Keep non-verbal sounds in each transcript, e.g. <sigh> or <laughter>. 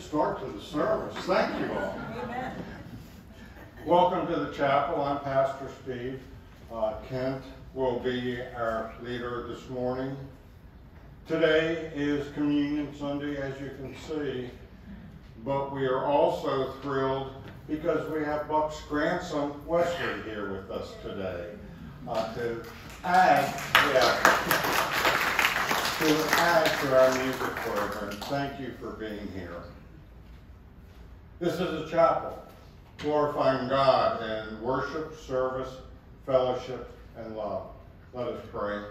start to the service. Thank you all. Amen. Welcome to the chapel. I'm Pastor Steve. Uh, Kent will be our leader this morning. Today is Communion Sunday, as you can see, but we are also thrilled because we have Buck's grandson Wesley here with us today uh, to add, yeah, to add to our music program. Thank you for being here. This is a chapel glorifying God in worship, service, fellowship, and love. Let us pray.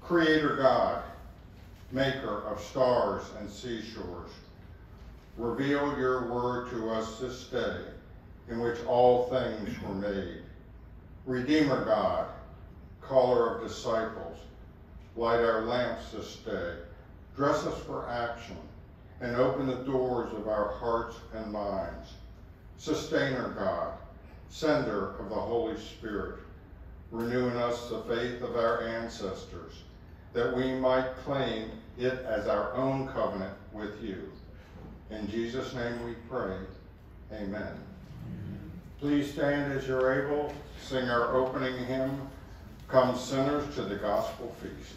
Creator God, maker of stars and seashores, reveal your word to us this day, in which all things were made. Redeemer God, caller of disciples, light our lamps this day, dress us for action, and open the doors of our hearts and minds. Sustainer God, sender of the Holy Spirit, renew in us the faith of our ancestors, that we might claim it as our own covenant with you. In Jesus' name we pray. Amen. Please stand as you're able. Sing our opening hymn, Come Sinners to the Gospel Feast.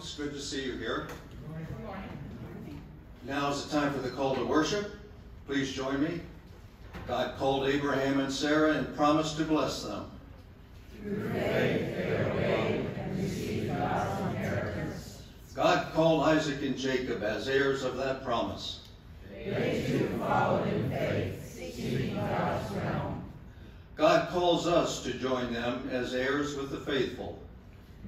It's good to see you here. Now is the time for the call to worship. Please join me. God called Abraham and Sarah and promised to bless them. God called Isaac and Jacob as heirs of that promise. They too followed in faith, seeking God's realm. God calls us to join them as heirs with the faithful.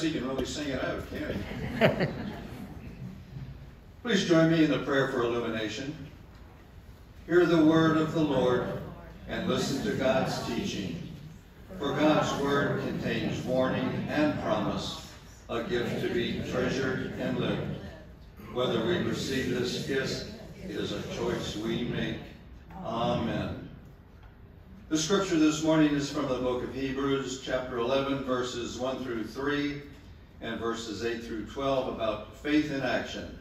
he can really sing it out, can't he? <laughs> Please join me in the prayer for illumination. Hear the word of the Lord and listen to God's teaching. For God's word contains warning and promise, a gift to be treasured and lived. Whether we receive this gift is a choice we make. Scripture this morning is from the book of Hebrews, chapter 11, verses 1 through 3, and verses 8 through 12 about faith in action.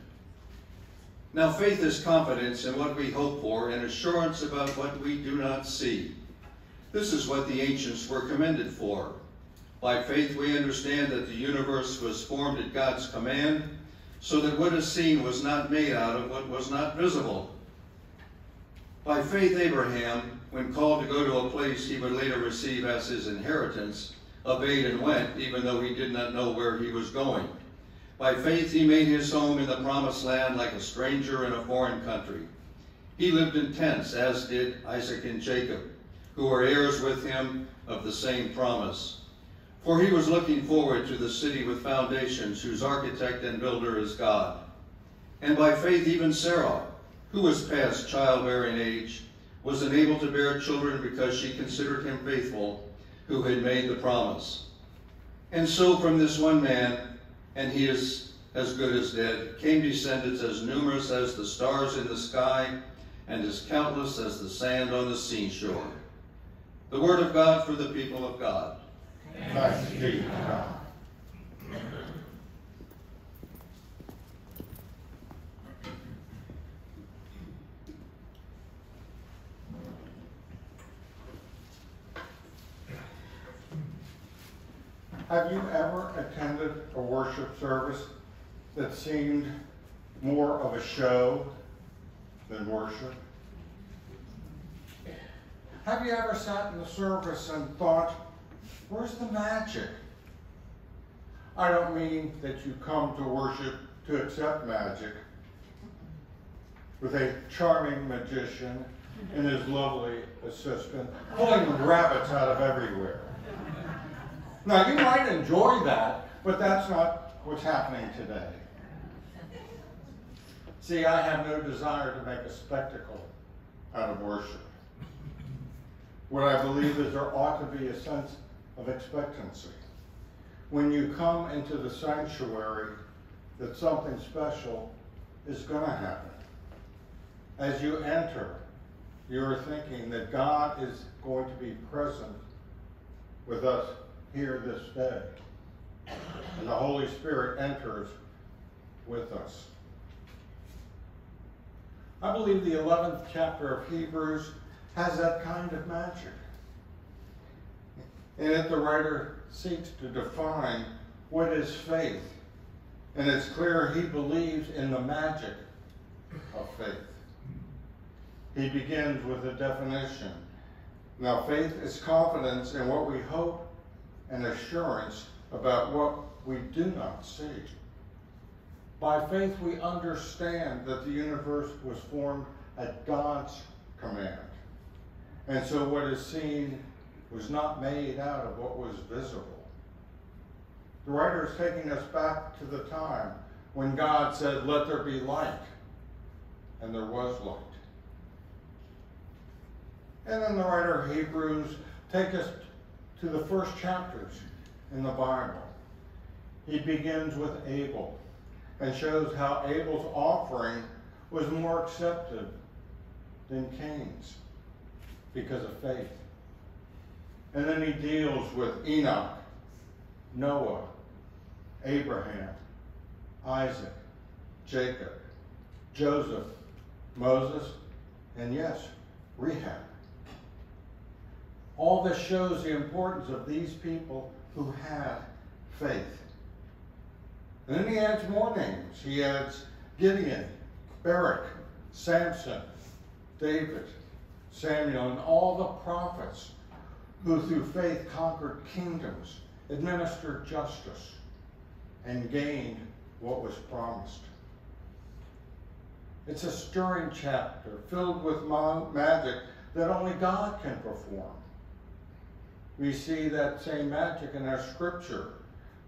Now, faith is confidence in what we hope for and assurance about what we do not see. This is what the ancients were commended for. By faith, we understand that the universe was formed at God's command, so that what is seen was not made out of what was not visible. By faith, Abraham, when called to go to a place he would later receive as his inheritance, obeyed and went, even though he did not know where he was going. By faith, he made his home in the promised land like a stranger in a foreign country. He lived in tents, as did Isaac and Jacob, who were heirs with him of the same promise. For he was looking forward to the city with foundations, whose architect and builder is God. And by faith, even Sarah, who was past childbearing age, was unable to bear children because she considered him faithful who had made the promise. And so from this one man, and he is as good as dead, came descendants as numerous as the stars in the sky and as countless as the sand on the seashore. The word of God for the people of God. Thanks be to God. Have you ever attended a worship service that seemed more of a show than worship? Have you ever sat in the service and thought, where's the magic? I don't mean that you come to worship to accept magic with a charming magician and his lovely assistant pulling rabbits out of everywhere. Now, you might enjoy that, but that's not what's happening today. See, I have no desire to make a spectacle out of worship. What I believe is there ought to be a sense of expectancy. When you come into the sanctuary, that something special is going to happen. As you enter, you're thinking that God is going to be present with us here this day. And the Holy Spirit enters with us. I believe the 11th chapter of Hebrews has that kind of magic. In it, the writer seeks to define what is faith. And it's clear he believes in the magic of faith. He begins with a definition. Now, faith is confidence in what we hope and assurance about what we do not see. By faith, we understand that the universe was formed at God's command. And so what is seen was not made out of what was visible. The writer is taking us back to the time when God said, Let there be light, and there was light. And then the writer of Hebrews take us to the first chapters in the Bible. He begins with Abel and shows how Abel's offering was more accepted than Cain's because of faith. And then he deals with Enoch, Noah, Abraham, Isaac, Jacob, Joseph, Moses, and yes, Rahab. All this shows the importance of these people who had faith. And then he adds more names. He adds Gideon, Barak, Samson, David, Samuel, and all the prophets who through faith conquered kingdoms, administered justice, and gained what was promised. It's a stirring chapter filled with magic that only God can perform. We see that same magic in our scripture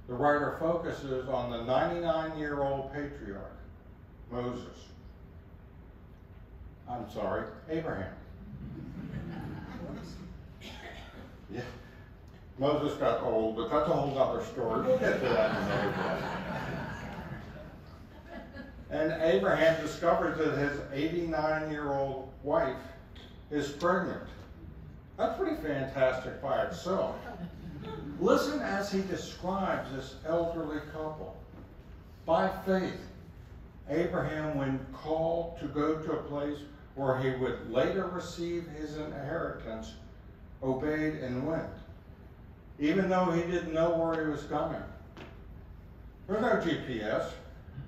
the writer focuses on the 99 year old patriarch, Moses. I'm sorry, Abraham. <laughs> Yeah, Moses got old, but that's a whole other story. We'll get to that another day. And Abraham discovers that his 89 year old wife is pregnant. That's pretty fantastic by itself. Listen as he describes this elderly couple. By faith, Abraham, when called to go to a place where he would later receive his inheritance, obeyed and went, even though he didn't know where he was going. There's no GPS,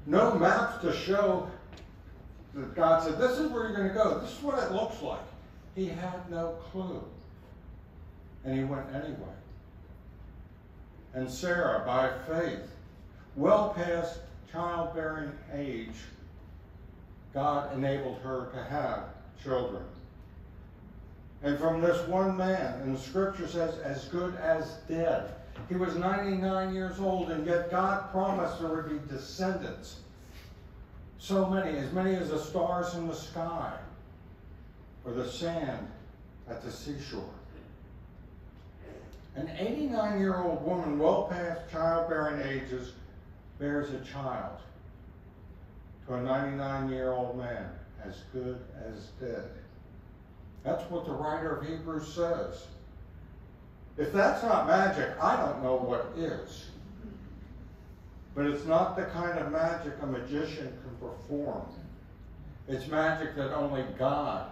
no maps to show that God said, This is where you're going to go, this is what it looks like. He had no clue. And he went anyway. And Sarah, by faith, well past childbearing age, God enabled her to have children. And from this one man, and the scripture says, as good as dead. He was 99 years old, and yet God promised there would be descendants. So many, as many as the stars in the sky, or the sand at the seashore. An 89 year old woman, well past childbearing ages, bears a child to a 99 year old man, as good as dead. That's what the writer of Hebrews says. If that's not magic, I don't know what is. But it's not the kind of magic a magician can perform. It's magic that only God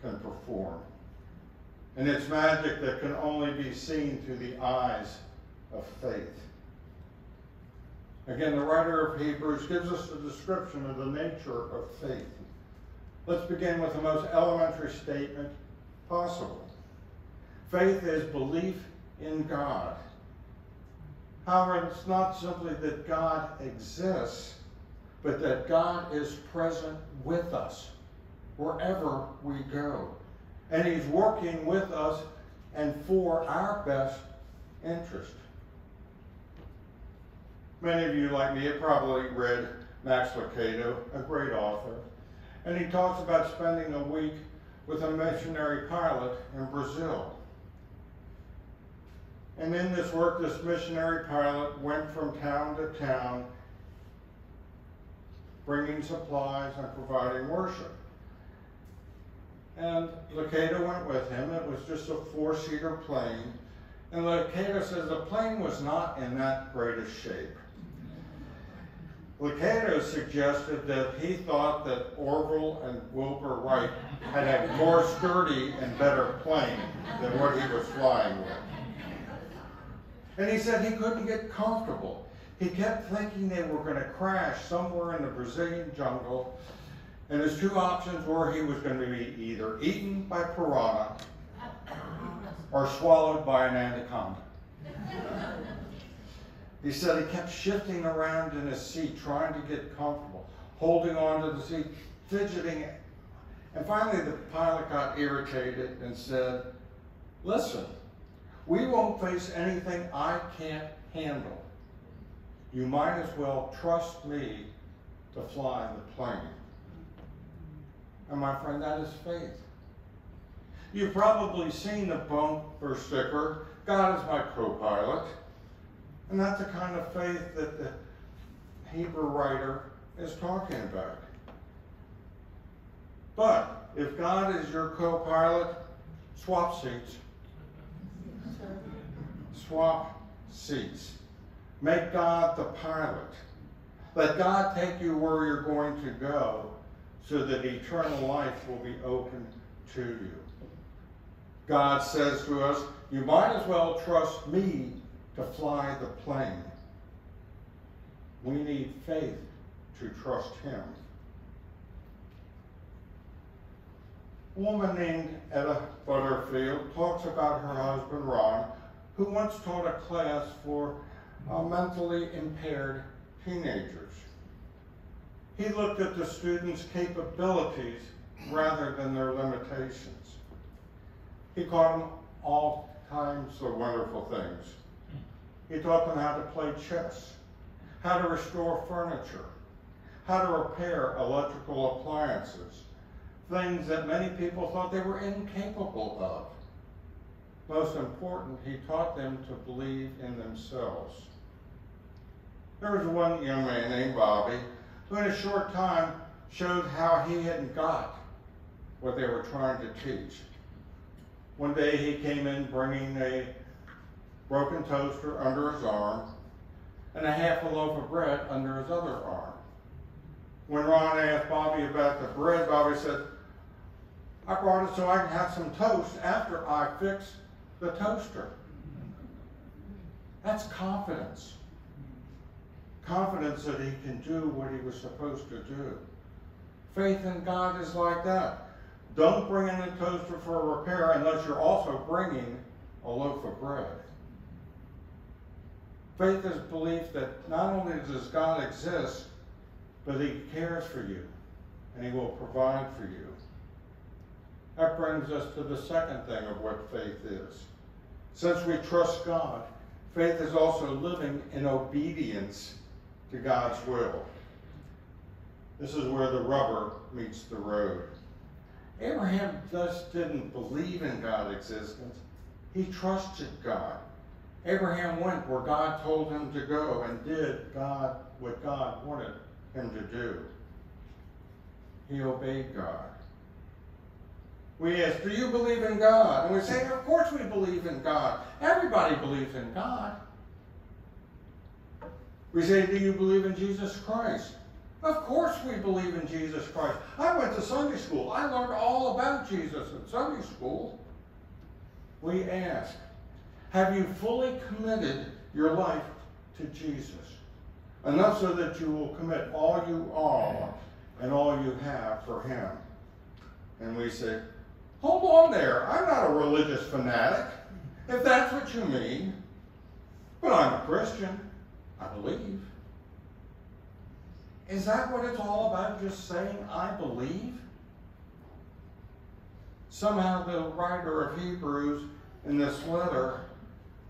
can perform. And it's magic that can only be seen through the eyes of faith. Again, the writer of Hebrews gives us a description of the nature of faith. Let's begin with the most elementary statement possible. Faith is belief in God. However, it's not simply that God exists, but that God is present with us wherever we go. And He's working with us and for our best interest. Many of you, like me, have probably read Max Lucado, a great author. And he talks about spending a week with a missionary pilot in Brazil. And in this work, this missionary pilot went from town to town, bringing supplies and providing worship. And Lucado went with him. It was just a four seater plane. And Lucado says the plane was not in that great a shape. Lucado suggested that he thought that Orville and Wilbur Wright had a more sturdy and better plane than what he was flying with. And he said he couldn't get comfortable. He kept thinking they were going to crash somewhere in the Brazilian jungle. And his two options were he was going to be either eaten by piranha or swallowed by an anaconda. He said he kept shifting around in his seat, trying to get comfortable, holding on to the seat, fidgeting. And finally, the pilot got irritated and said, Listen, we won't face anything I can't handle. You might as well trust me to fly the plane. And my friend, that is faith. You've probably seen the bumper sticker, God is my co pilot. And that's the kind of faith that the Hebrew writer is talking about. But if God is your co pilot, swap seats. Swap seats. Make God the pilot. Let God take you where you're going to go so that eternal life will be open to you. God says to us, You might as well trust me to fly the plane. We need faith to trust Him. A woman named Etta Butterfield talks about her husband Ron, who once taught a class for uh, mentally impaired teenagers. He looked at the students' capabilities rather than their limitations. He called them all times the wonderful things. He taught them how to play chess, how to restore furniture, how to repair electrical appliances, things that many people thought they were incapable of. Most important, he taught them to believe in themselves. There was one young man named Bobby who in a short time showed how he hadn't got what they were trying to teach. One day he came in bringing a broken toaster under his arm and a half a loaf of bread under his other arm. When Ron asked Bobby about the bread, Bobby said, I brought it so I can have some toast after I fix the toaster. That's confidence. Confidence that he can do what he was supposed to do. Faith in God is like that. Don't bring in a toaster for repair unless you're also bringing a loaf of bread. Faith is belief that not only does God exist, but he cares for you and he will provide for you. That brings us to the second thing of what faith is. Since we trust God, faith is also living in obedience to God's will. This is where the rubber meets the road. Abraham just didn't believe in God's existence. He trusted God. Abraham went where God told him to go and did God what God wanted him to do. He obeyed God. We ask, Do you believe in God? And we say, Of course we believe in God. Everybody believes in God. We say, Do you believe in Jesus Christ? Of course we believe in Jesus Christ. I went to Sunday school. I learned all about Jesus in Sunday school. We ask, have you fully committed your life to Jesus? Enough so that you will commit all you are and all you have for him. And we say, hold on there. I'm not a religious fanatic, if that's what you mean. But I'm a Christian. I believe. Is that what it's all about, just saying, I believe? Somehow the writer of Hebrews in this letter,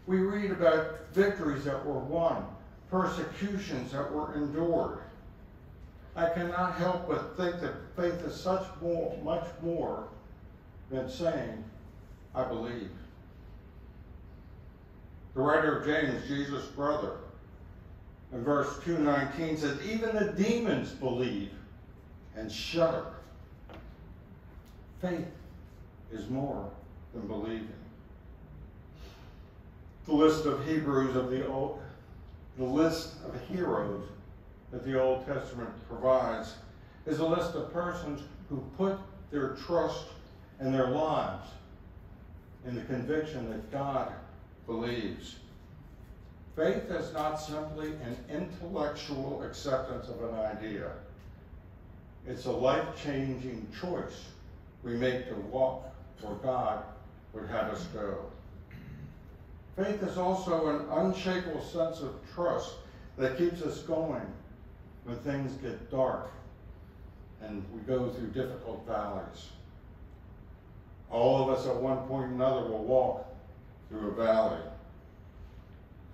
we read about victories that were won, persecutions that were endured. I cannot help but think that faith is such more, much more than saying, I believe. The writer of James, Jesus' brother, verse 219 says, Even the demons believe and shudder. Faith is more than believing. The list of Hebrews of the old, the list of heroes that the Old Testament provides is a list of persons who put their trust and their lives in the conviction that God believes. Faith is not simply an intellectual acceptance of an idea. It's a life-changing choice we make to walk where God would have us go. Faith is also an unshakable sense of trust that keeps us going when things get dark and we go through difficult valleys. All of us at one point or another will walk through a valley.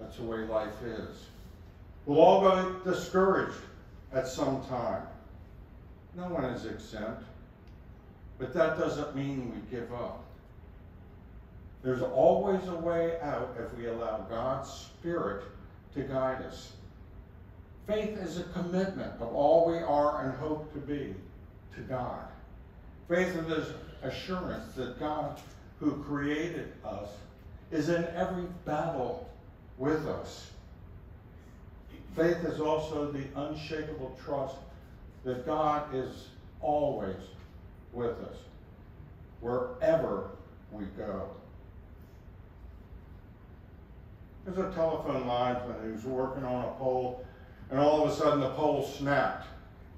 That's the way life is. We'll all go discouraged at some time. No one is exempt. But that doesn't mean we give up. There's always a way out if we allow God's Spirit to guide us. Faith is a commitment of all we are and hope to be to God. Faith is assurance that God, who created us, is in every battle with us. Faith is also the unshakable trust that God is always with us, wherever we go. There's a telephone linesman who's working on a pole, and all of a sudden the pole snapped,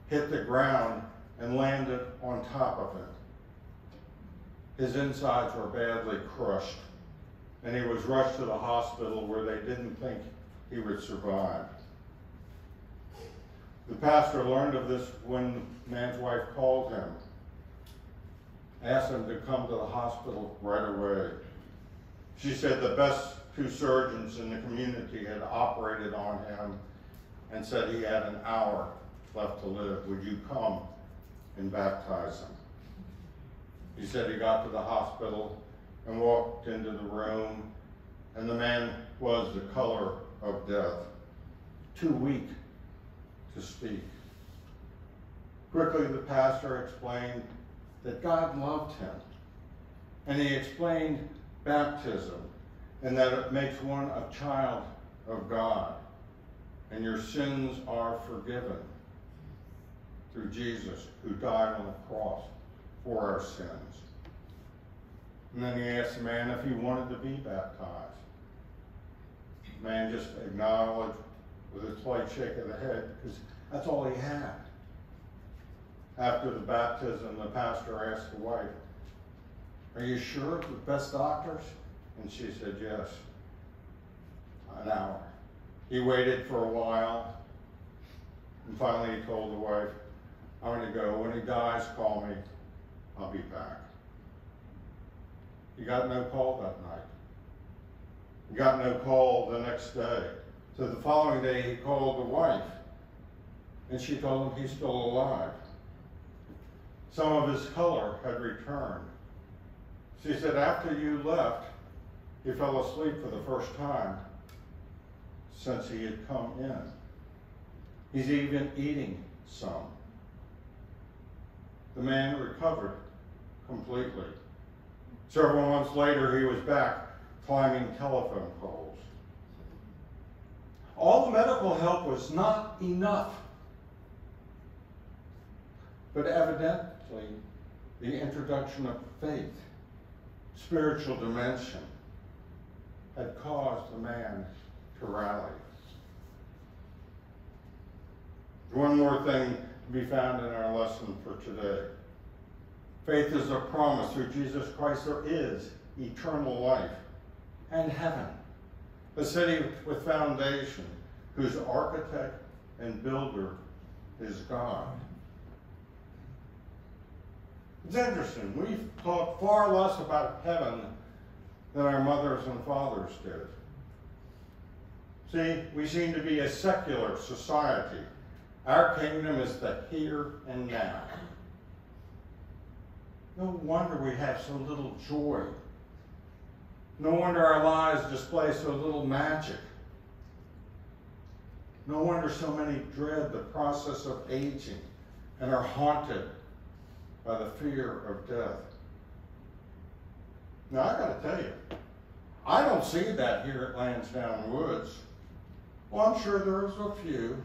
hit the ground, and landed on top of it. His insides were badly crushed and he was rushed to the hospital where they didn't think he would survive. The pastor learned of this when the man's wife called him, asked him to come to the hospital right away. She said the best two surgeons in the community had operated on him and said he had an hour left to live. Would you come and baptize him? He said he got to the hospital and walked into the room, and the man was the color of death, too weak to speak. Quickly, the pastor explained that God loved him, and he explained baptism and that it makes one a child of God, and your sins are forgiven through Jesus, who died on the cross for our sins. And then he asked the man if he wanted to be baptized. The man just acknowledged with a slight shake of the head because that's all he had. After the baptism, the pastor asked the wife, Are you sure the best doctors? And she said, Yes. An hour. He waited for a while, and finally he told the wife, I'm going to go. When he dies, call me. I'll be back. He got no call that night. He got no call the next day. So the following day, he called the wife, and she told him he's still alive. Some of his color had returned. She said, After you left, he fell asleep for the first time since he had come in. He's even eating some. The man recovered completely. Several months later, he was back climbing telephone poles. All the medical help was not enough. But evidently, the introduction of faith, spiritual dimension, had caused the man to rally. One more thing to be found in our lesson for today. Faith is a promise through Jesus Christ there is eternal life and heaven, a city with foundation whose architect and builder is God. It's interesting. We've talked far less about heaven than our mothers and fathers did. See, we seem to be a secular society. Our kingdom is the here and now. No wonder we have so little joy. No wonder our lives display so little magic. No wonder so many dread the process of aging and are haunted by the fear of death. Now, I got to tell you, I don't see that here at Lansdowne Woods. Well, I'm sure there's a few,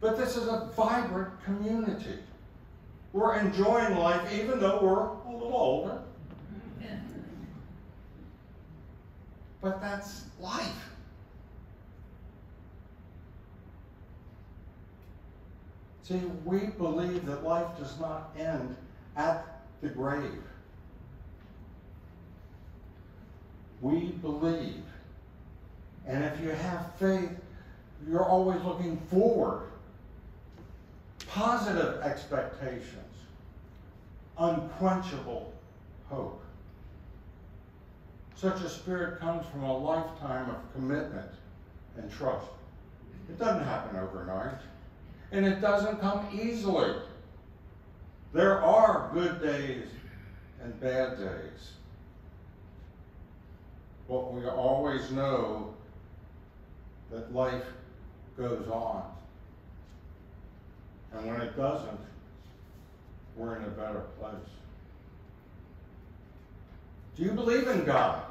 but this is a vibrant community. We're enjoying life even though we're little older. But that's life. See, we believe that life does not end at the grave. We believe. And if you have faith, you're always looking forward. Positive expectations, unquenchable hope. Such a spirit comes from a lifetime of commitment and trust. It doesn't happen overnight, and it doesn't come easily. There are good days and bad days. But we always know that life goes on. And when it doesn't, we're in a better place. Do you believe in God?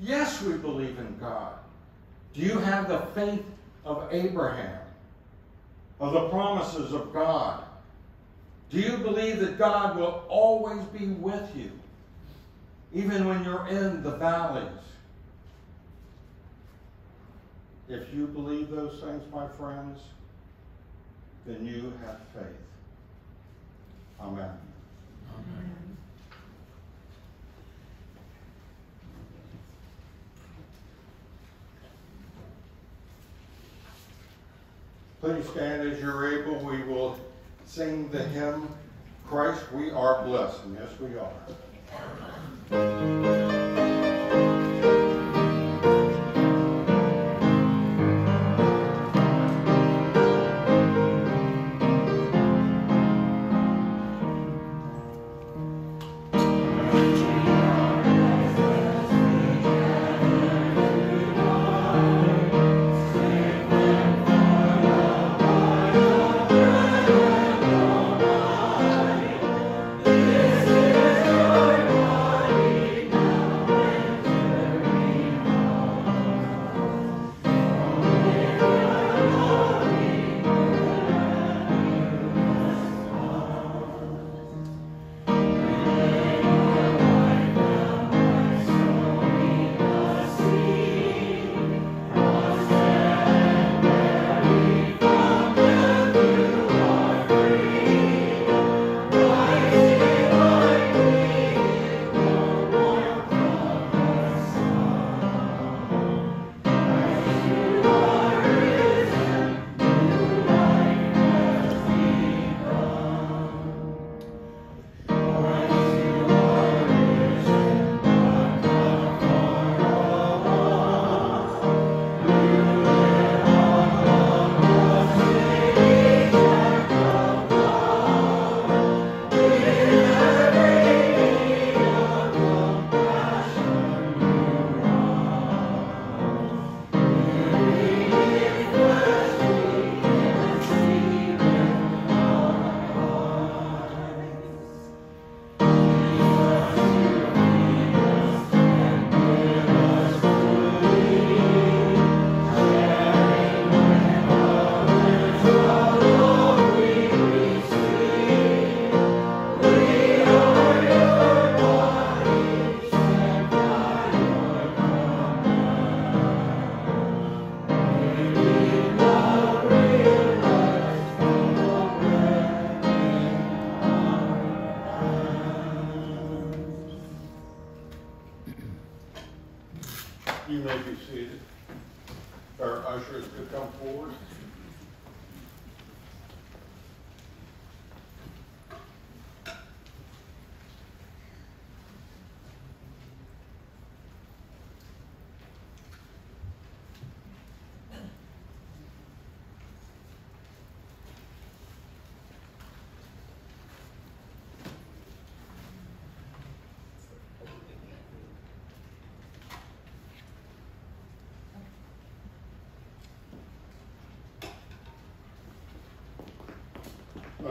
Yes, we believe in God. Do you have the faith of Abraham, of the promises of God? Do you believe that God will always be with you, even when you're in the valleys? If you believe those things, my friends, then you have faith. Amen. Amen. Please stand as you're able. We will sing the hymn, Christ, we are blessed. And yes, we are.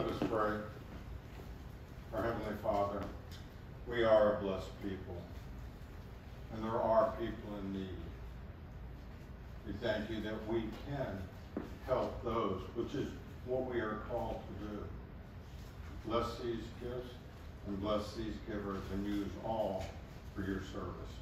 Us pray. Our Heavenly Father, we are a blessed people, and there are people in need. We thank you that we can help those, which is what we are called to do. Bless these gifts and bless these givers and use all for your service.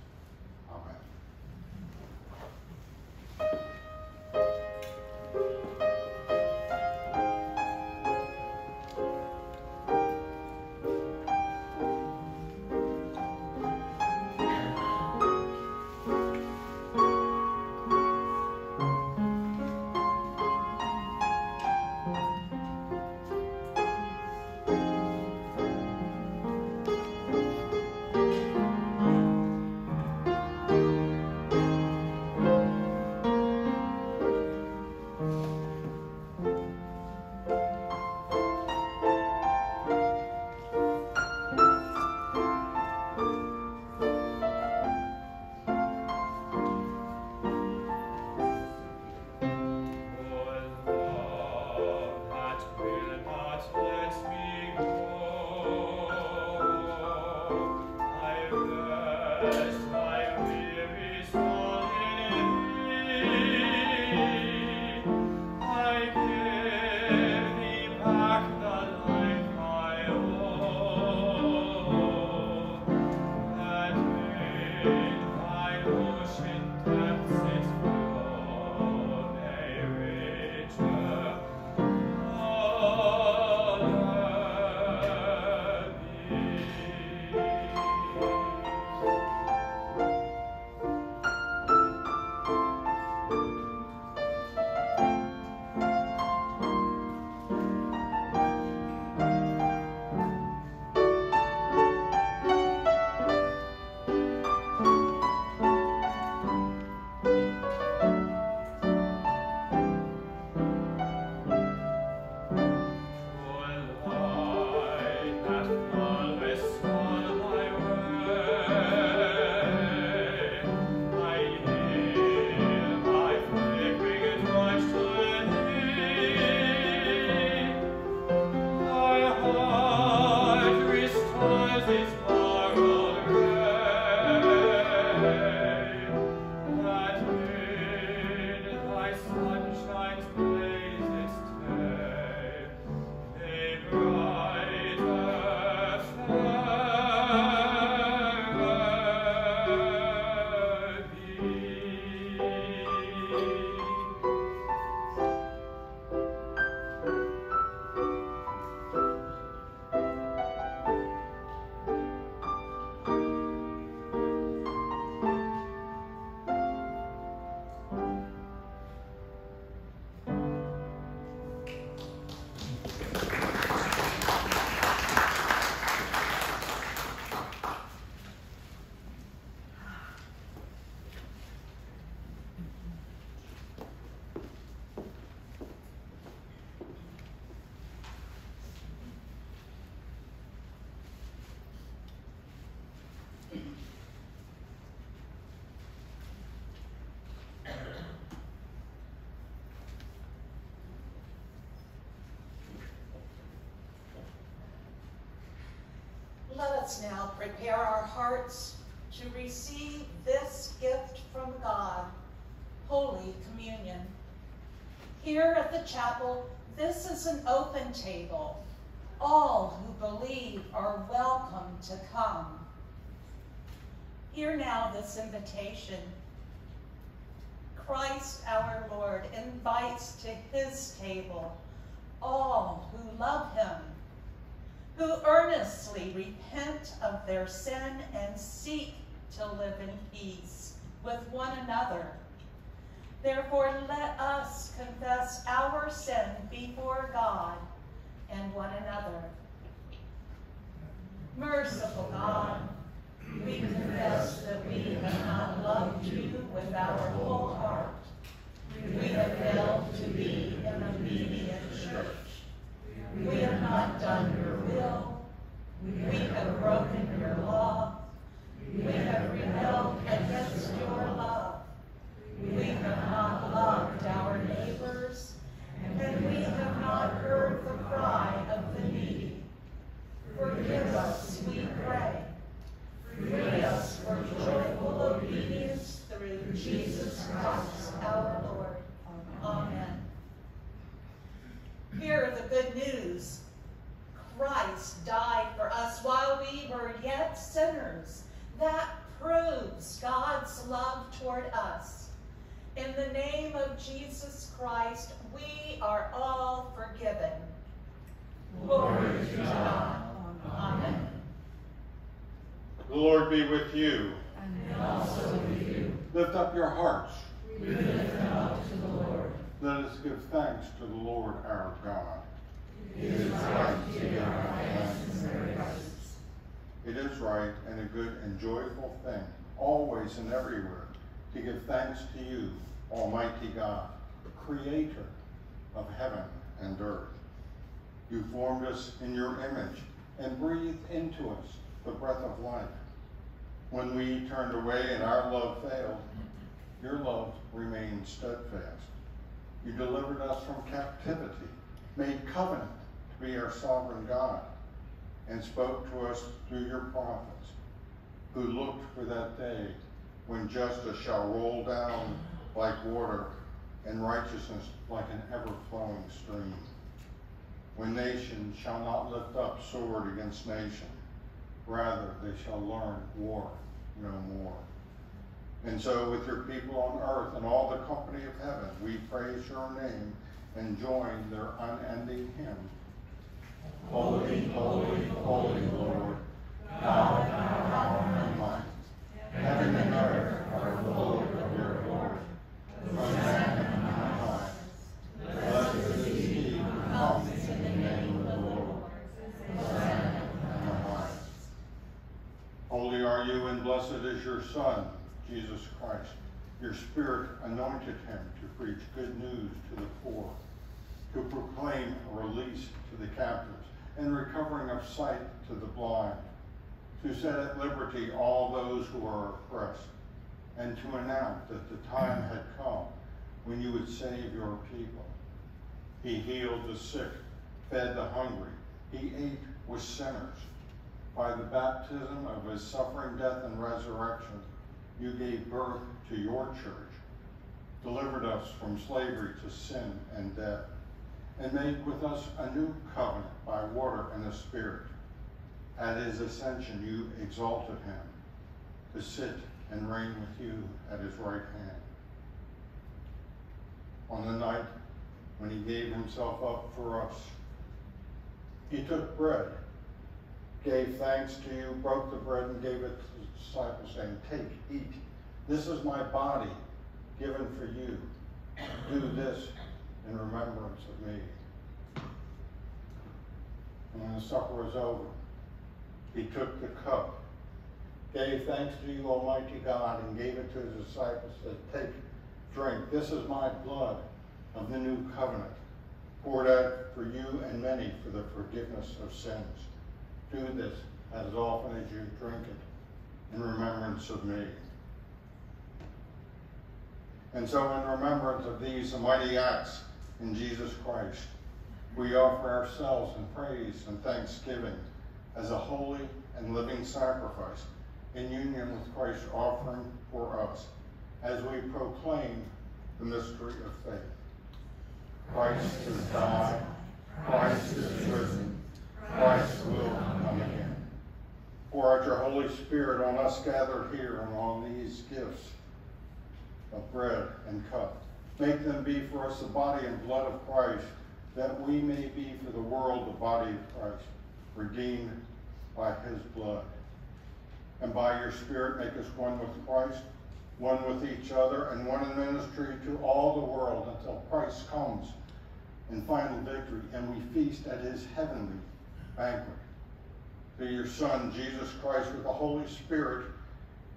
Us now prepare our hearts to receive this gift from God, Holy Communion. Here at the chapel, this is an open table. All who believe are welcome to come. Hear now this invitation. Christ our Lord invites to his table all who love him, who earnestly repent of their sin and seek to live in peace with one another. Therefore, let us confess our sin before God and one another. Merciful God, we confess that we have not loved you with our whole heart. We have failed to be an obedient church. We have not done your will. We have broken your law. We have rebelled against your love. We have not loved our neighbors, and we have not heard the cry of the needy. Forgive us, we pray. Free us for joyful obedience through Jesus Christ our Lord. Amen. Hear the good news. Christ died for us while we were yet sinners. That proves God's love toward us. In the name of Jesus Christ, we are all forgiven. Glory to God. Amen. The Lord be with you. And also with you. Lift up your hearts. We lift them up to the Lord. Let us give thanks to the Lord our God. It is right to give thanks. It is right and a good and joyful thing, always and everywhere, to give thanks to you, Almighty God, Creator of heaven and earth. You formed us in your image and breathed into us the breath of life. When we turned away and our love failed, your love remained steadfast. You delivered us from captivity, made covenant to be our sovereign God, and spoke to us through your prophets, who looked for that day when justice shall roll down like water and righteousness like an ever-flowing stream. When nation shall not lift up sword against nation, rather they shall learn war no more. And so with your people on earth and all the company of heaven, we praise your name and join their unending hymn. Holy, holy Lord, thou art power and might. Heaven and earth are full of your glory. Hosanna in the highest. Blessed is he who comes in the name of the Lord. Hosanna in the highest. Holy are you and blessed is your Son, Jesus Christ. Your Spirit anointed him to preach good news to the poor, to proclaim a release to the captives, and recovering of sight to the blind, to set at liberty all those who are oppressed, and to announce that the time had come when you would save your people. He healed the sick, fed the hungry, he ate with sinners. By the baptism of his suffering, death, and resurrection, you gave birth to your church, delivered us from slavery to sin and death, and made with us a new covenant by water and the Spirit. At his ascension, you exalted him to sit and reign with you at his right hand. On the night when he gave himself up for us, he took bread, gave thanks to you, broke the bread, and gave it to the disciples, saying, Take, eat. This is my body given for you. Do this in remembrance of me. And when the supper was over, he took the cup, gave thanks to you, Almighty God, and gave it to his disciples, said, Take, drink. This is my blood of the new covenant, poured out for you and many for the forgiveness of sins. Do this as often as you drink it in remembrance of me. And so in remembrance of these mighty acts in Jesus Christ, we offer ourselves in praise and thanksgiving as a holy and living sacrifice in union with Christ's offering for us as we proclaim the mystery of faith. Christ has died, Christ is risen, Christ will come again. Pour out your Holy Spirit on us gathered here and on these gifts of bread and cup. Make them be for us the body and blood of Christ, that we may be for the world the body of Christ, redeemed by his blood. And by your Spirit make us one with Christ, one with each other, and one in ministry to all the world until Christ comes in final victory and we feast at his heavenly banquet. Through your Son, Jesus Christ, with the Holy Spirit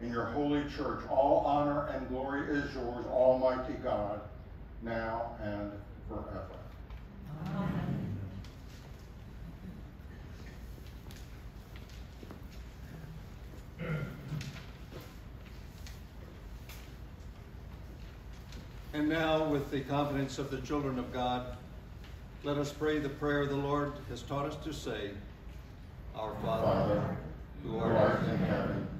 in your holy church, all honor and glory is yours, Almighty God, now and forever. Amen. <clears throat> And now, with the confidence of the children of God, let us pray the prayer the Lord has taught us to say, Our Father, Father, who art in heaven,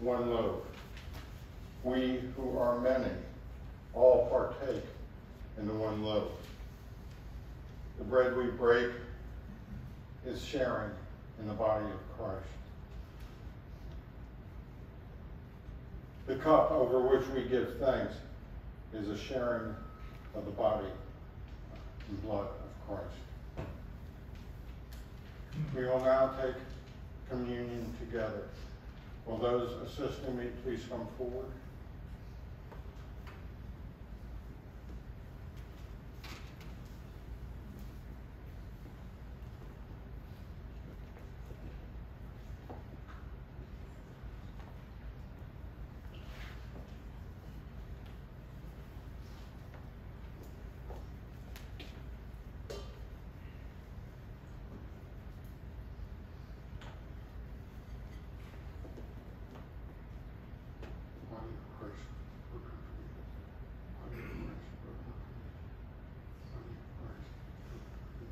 one loaf. We who are many all partake in the one loaf. The bread we break is sharing in the body of Christ. The cup over which we give thanks is a sharing of the body and blood of Christ. We will now take communion together. Will those assisting me please come forward? Body of Christ, broken for you. Body of Christ, broken for you. Body of Christ, broken for you.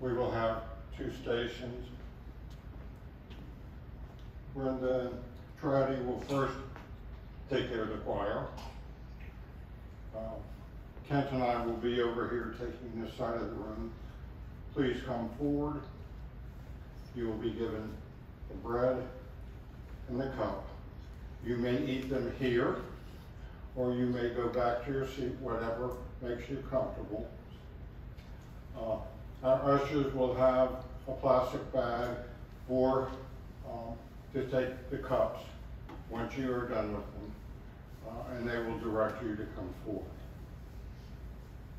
We will have two stations. Brenda Truddy will first take care of the choir. Uh, Kent and I will be over here taking this side of the room. Please come forward. You will be given the bread and the cup. You may eat them here, or you may go back to your seat, whatever makes you comfortable. Uh, Our ushers will have a plastic bag for, um, to take the cups once you are done with them, uh, and they will direct you to come forward.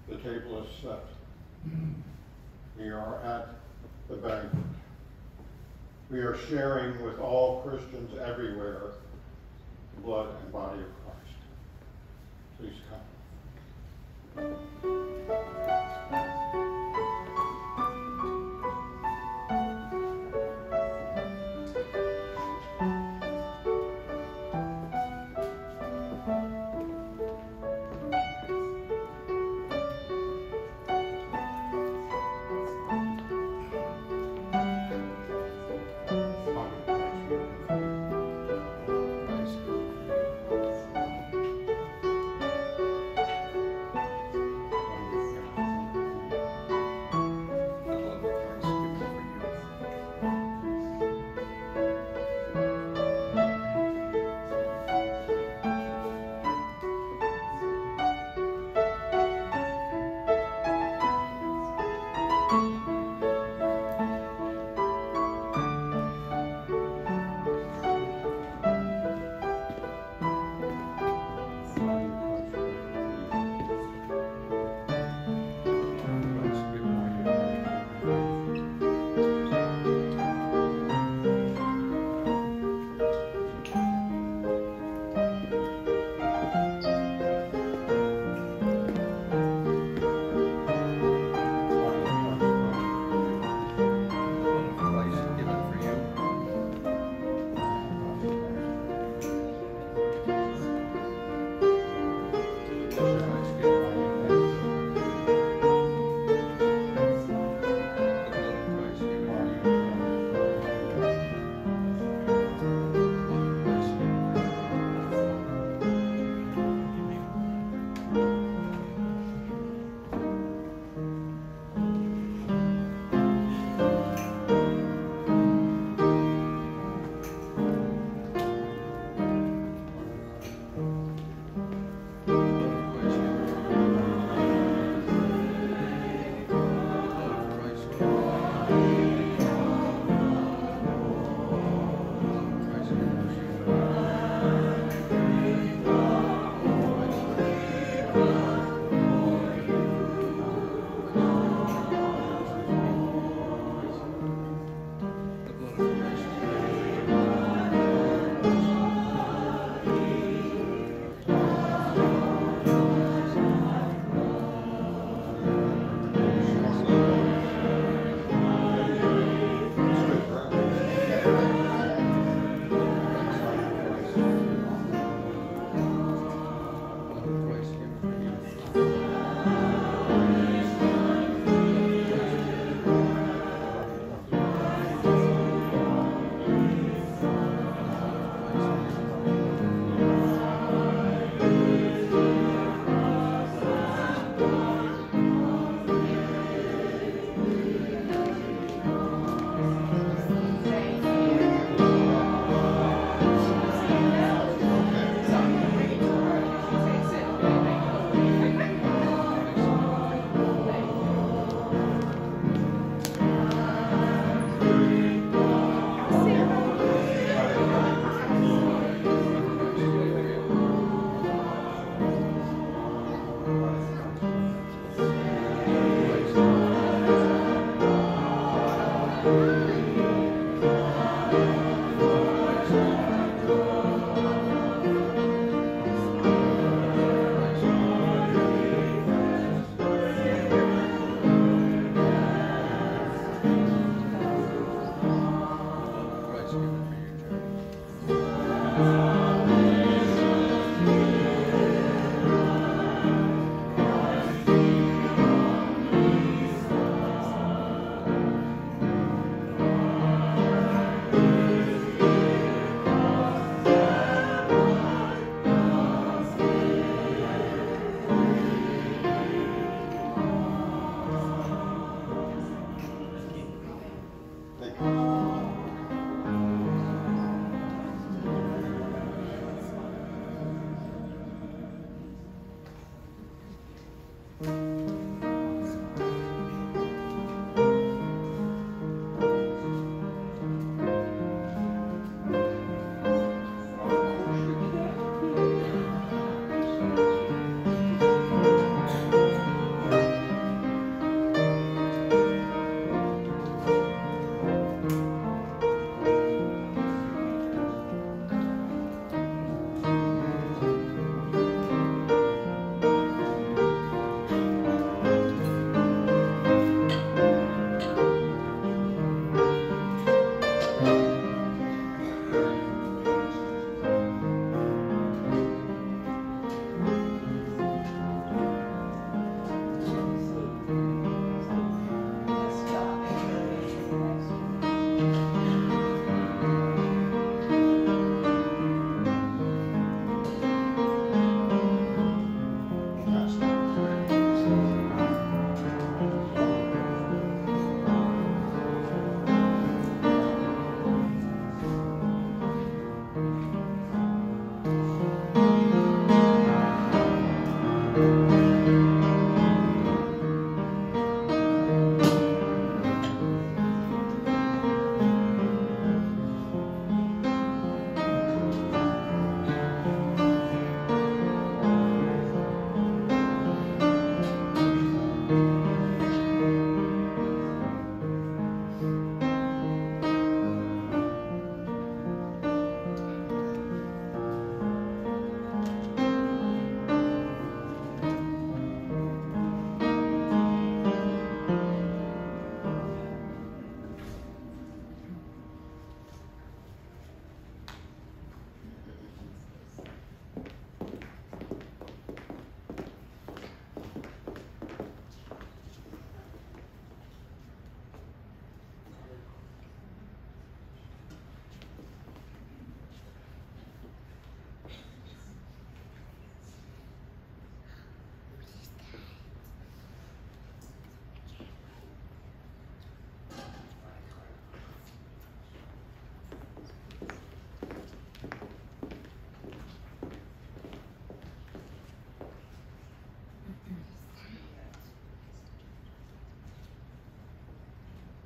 The table is set. We are at the banquet. We are sharing with all Christians everywhere the blood and body of Christ. Please come.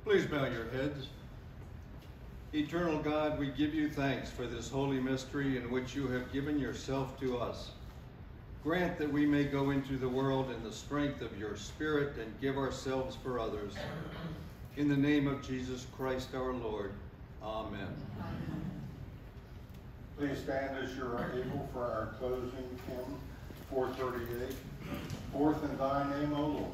Please bow your heads. Eternal God, we give you thanks for this holy mystery in which you have given yourself to us. Grant that we may go into the world in the strength of your Spirit and give ourselves for others. In the name of Jesus Christ our Lord. Amen. Please stand as you are able for our closing hymn, 438. Forth in thy name, O Lord.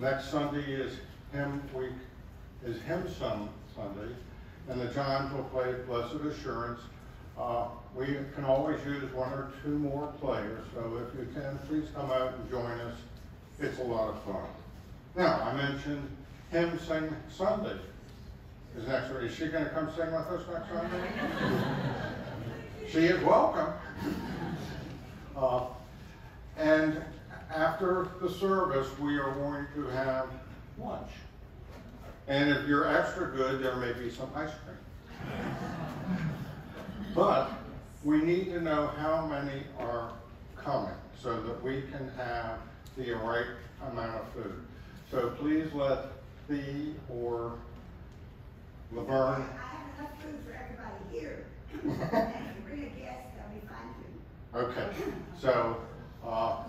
Next Sunday is hymn week, is hymn sum Sunday, and the Johns will play Blessed Assurance. Uh, we can always use one or two more players, so if you can, please come out and join us. It's a lot of fun. Now, I mentioned hymn sing Sunday is next. Is she gonna come sing with us next Sunday? <laughs> She is welcome. Uh, and after the service, we are going to have lunch. And if you're extra good, there may be some ice cream. But we need to know how many are coming so that we can have the right amount of food. So please let Thee or Laverne, I have enough food for everybody here. You <laughs> bring a guest, that'll be fine too. okay, so, uh,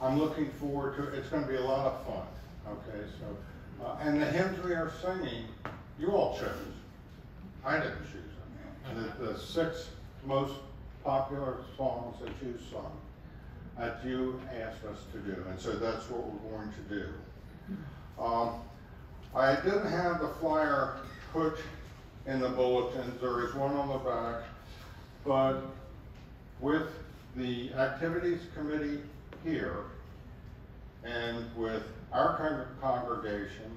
I'm looking forward to, it. it's gonna be a lot of fun, okay, so, uh, and the hymns we are singing, you all chose. I didn't choose them. The, the six most popular songs that you sung, that you asked us to do, and so that's what we're going to do. Um, I didn't have the flyer put in the bulletins, there is one on the back, but with the activities committee here and with our con- congregation,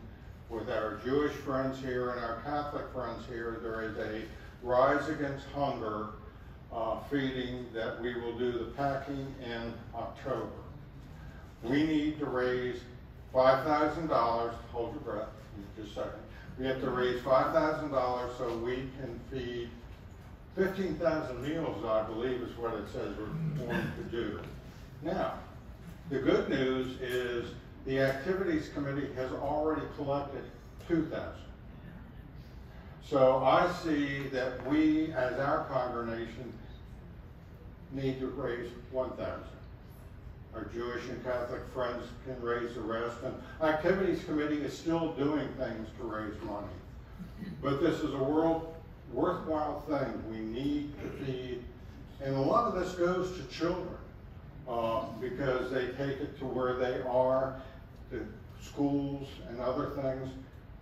with our Jewish friends here and our Catholic friends here, there is a Rise Against Hunger uh, feeding that we will do the packing in October. We need to raise five thousand dollars, hold your breath, just a second. We have to raise five thousand dollars so we can feed fifteen thousand meals, I believe is what it says we're going to do. Now, the good news is the activities committee has already collected two thousand. So I see that we, as our congregation, need to raise one thousand. Our Jewish and Catholic friends can raise the rest, and Activities Committee is still doing things to raise money. But this is a world worthwhile thing we need to feed, and a lot of this goes to children, uh, because they take it to where they are, to schools and other things,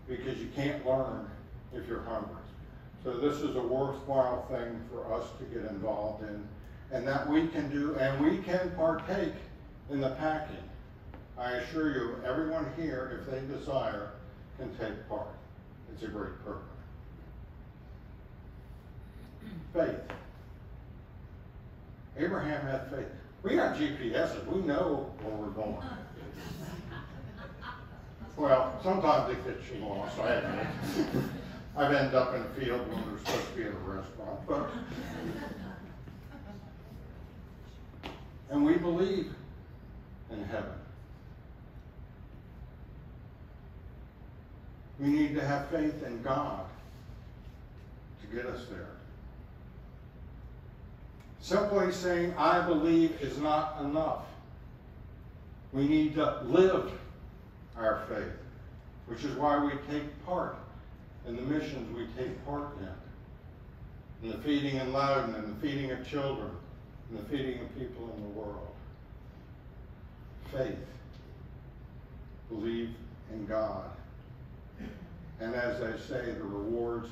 because you can't learn if you're hungry. So this is a worthwhile thing for us to get involved in, and that we can do, and we can partake in the packing. I assure you, everyone here, if they desire, can take part. It's a great program. Faith. Abraham had faith. We got GPSs, we know where we're going. Well, sometimes it gets you lost, I admit. I've ended up in a field when we're supposed to be at a restaurant, but. And we believe in heaven. We need to have faith in God to get us there. Simply saying, I believe, is not enough. We need to live our faith, which is why we take part in the missions we take part in. In the feeding in Loudoun, and the feeding of children, and the feeding of people in the world. Faith. Believe in God. And as I say, the rewards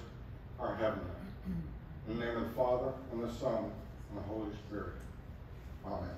are heavenly. In the name of the Father, and the Son, and the Holy Spirit. Amen.